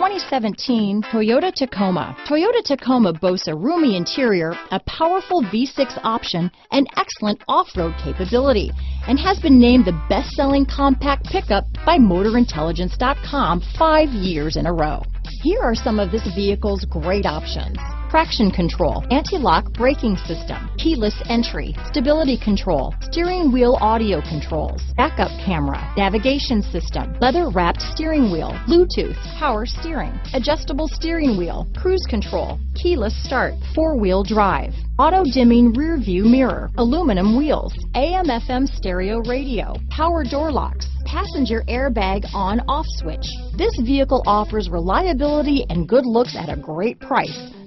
2017 Toyota Tacoma. Toyota Tacoma boasts a roomy interior, a powerful V6 option, and excellent off-road capability, and has been named the best-selling compact pickup by MotorIntelligence.com five years in a row. Here are some of this vehicle's great options traction control, anti-lock braking system, keyless entry, stability control, steering wheel audio controls, backup camera, navigation system, leather wrapped steering wheel, Bluetooth, power steering, adjustable steering wheel, cruise control, keyless start, four wheel drive, auto dimming rear view mirror, aluminum wheels, AM FM stereo radio, power door locks, passenger airbag on off switch. This vehicle offers reliability and good looks at a great price.